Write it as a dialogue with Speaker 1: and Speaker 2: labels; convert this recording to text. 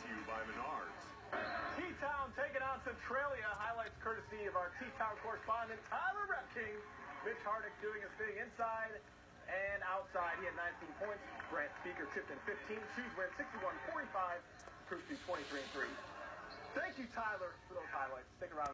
Speaker 1: to you by Menards. T-Town taking on Centralia. Highlights courtesy of our T-Town correspondent, Tyler Repking. Mitch Hardick doing his thing inside and outside. He had 19 points. Grant Speaker chipped in 15. Shoes went 61-45. Crews 23 and 3. Thank you, Tyler, for those highlights. Stick around.